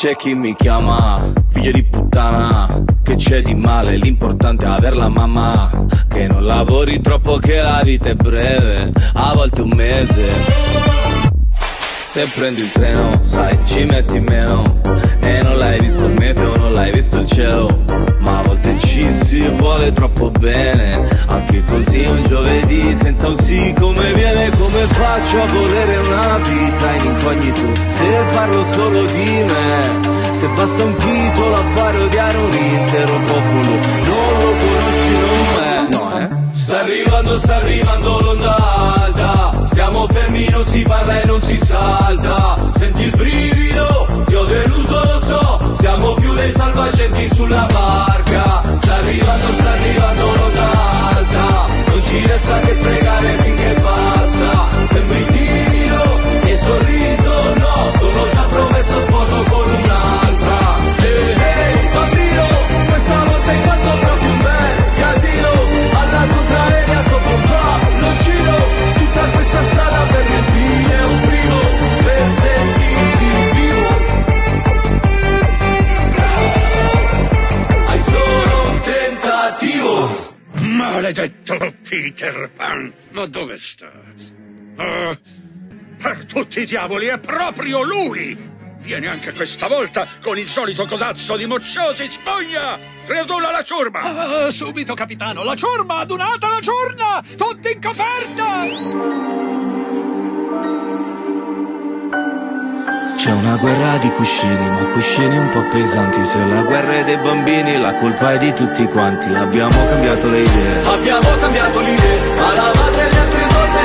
C'è chi mi chiama figlio di puttana Che c'è di male, l'importante è aver la mamma. Che non lavori troppo che la vita è breve A volte un mese. Se prendi il treno, sai, ci metti meno E non l'hai visto vuole troppo bene. Anche così un giovedì senza un sì come viene Come faccio a volere una vita in incognito? Se parlo solo di me Se basta un titolo a fare odiare un intero popolo Non lo conosci, non me, no eh? Sta arrivando, sta arrivando l'onda alta. Stiamo fermi, non si parla e non si salta. Senti il brivido, ti ho deluso, lo so Maledetto Peter Pan, ma dove sta? Ah, per tutti i diavoli, è proprio lui! Viene anche questa volta con il solito codazzo di mocciosi, spoglia! Raduna la ciurma! Ah, subito, capitano! La ciurma! Adunata la ciurma! Tutti in coperta! C'è una guerra di cuscini, ma cuscini un po' pesanti. Se la guerra è dei bambini, la colpa è di tutti quanti. Abbiamo cambiato le idee. Abbiamo cambiato l'idea, ma la madre e altri ordini hanno